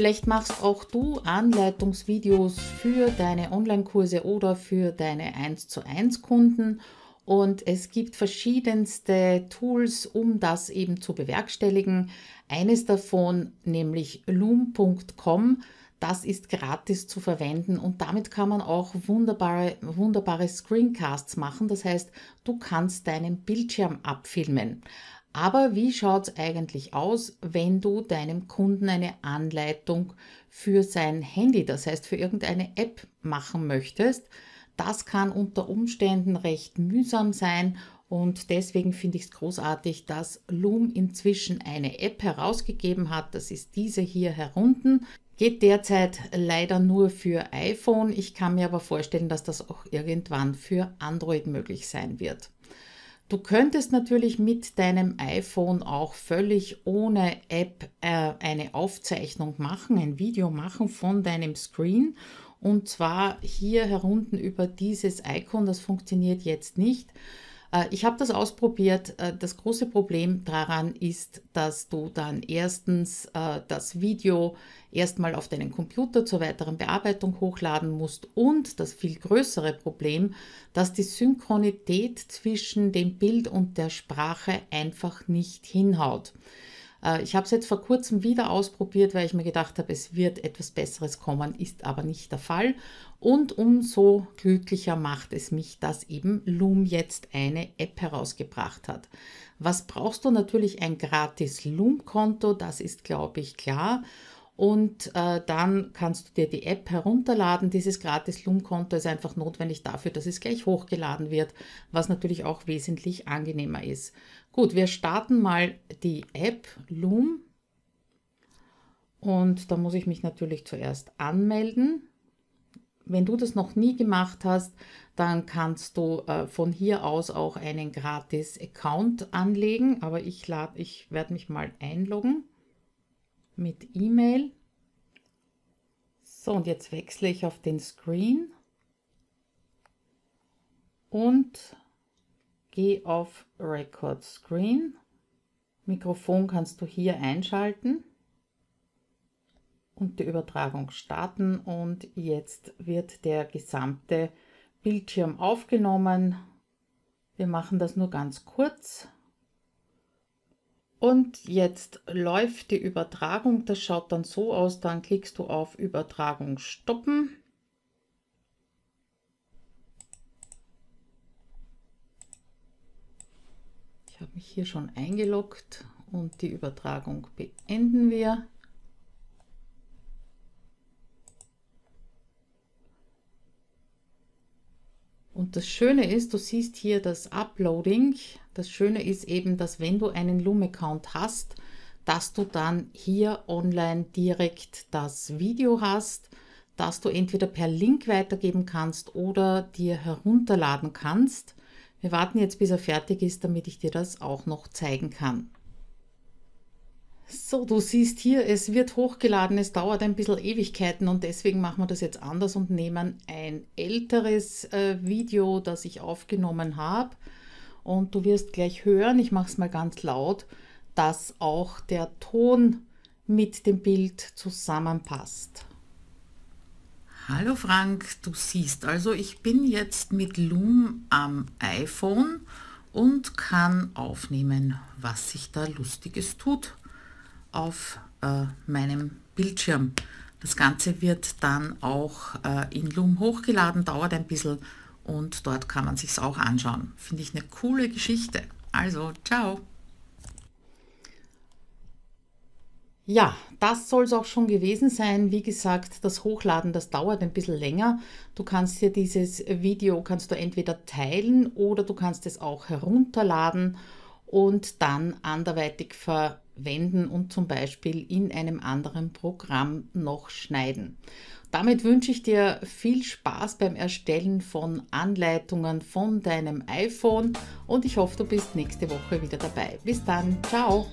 Vielleicht machst auch du Anleitungsvideos für deine Online-Kurse oder für deine 1 zu 1 Kunden und es gibt verschiedenste Tools, um das eben zu bewerkstelligen. Eines davon, nämlich loom.com, das ist gratis zu verwenden und damit kann man auch wunderbare, wunderbare Screencasts machen. Das heißt, du kannst deinen Bildschirm abfilmen. Aber wie schaut es eigentlich aus, wenn du deinem Kunden eine Anleitung für sein Handy, das heißt für irgendeine App machen möchtest? Das kann unter Umständen recht mühsam sein und deswegen finde ich es großartig, dass Loom inzwischen eine App herausgegeben hat. Das ist diese hier herunten. Geht derzeit leider nur für iPhone. Ich kann mir aber vorstellen, dass das auch irgendwann für Android möglich sein wird. Du könntest natürlich mit deinem iPhone auch völlig ohne App äh, eine Aufzeichnung machen, ein Video machen von deinem Screen und zwar hier herunten über dieses Icon. Das funktioniert jetzt nicht. Äh, ich habe das ausprobiert. Äh, das große Problem daran ist, dass du dann erstens äh, das Video erstmal auf deinen Computer zur weiteren Bearbeitung hochladen musst und das viel größere Problem, dass die Synchronität zwischen dem Bild und der Sprache einfach nicht hinhaut. Äh, ich habe es jetzt vor kurzem wieder ausprobiert, weil ich mir gedacht habe, es wird etwas Besseres kommen, ist aber nicht der Fall. Und umso glücklicher macht es mich, dass eben Loom jetzt eine App herausgebracht hat. Was brauchst du? Natürlich ein gratis Loom-Konto, das ist, glaube ich, klar. Und äh, dann kannst du dir die App herunterladen. Dieses gratis Loom-Konto ist einfach notwendig dafür, dass es gleich hochgeladen wird, was natürlich auch wesentlich angenehmer ist. Gut, wir starten mal die App Loom. Und da muss ich mich natürlich zuerst anmelden. Wenn du das noch nie gemacht hast, dann kannst du äh, von hier aus auch einen gratis Account anlegen. Aber ich, ich werde mich mal einloggen mit E-Mail. So, und jetzt wechsle ich auf den Screen und gehe auf Record Screen. Mikrofon kannst du hier einschalten und die Übertragung starten und jetzt wird der gesamte Bildschirm aufgenommen. Wir machen das nur ganz kurz. Und jetzt läuft die Übertragung. Das schaut dann so aus. Dann klickst du auf Übertragung stoppen. Ich habe mich hier schon eingeloggt und die Übertragung beenden wir. Und das Schöne ist, du siehst hier das Uploading. Das Schöne ist eben, dass wenn du einen Loom-Account hast, dass du dann hier online direkt das Video hast, das du entweder per Link weitergeben kannst oder dir herunterladen kannst. Wir warten jetzt, bis er fertig ist, damit ich dir das auch noch zeigen kann. So, du siehst hier, es wird hochgeladen, es dauert ein bisschen Ewigkeiten und deswegen machen wir das jetzt anders und nehmen ein älteres äh, Video, das ich aufgenommen habe. Und du wirst gleich hören, ich mache es mal ganz laut, dass auch der Ton mit dem Bild zusammenpasst. Hallo Frank, du siehst also, ich bin jetzt mit Loom am iPhone und kann aufnehmen, was sich da Lustiges tut auf äh, meinem Bildschirm. Das Ganze wird dann auch äh, in Loom hochgeladen, dauert ein bisschen und dort kann man sich auch anschauen. Finde ich eine coole Geschichte. Also, ciao! Ja, das soll es auch schon gewesen sein. Wie gesagt, das Hochladen, das dauert ein bisschen länger. Du kannst hier dieses Video, kannst du entweder teilen oder du kannst es auch herunterladen und dann anderweitig ver wenden und zum Beispiel in einem anderen Programm noch schneiden. Damit wünsche ich dir viel Spaß beim Erstellen von Anleitungen von deinem iPhone und ich hoffe, du bist nächste Woche wieder dabei. Bis dann, ciao!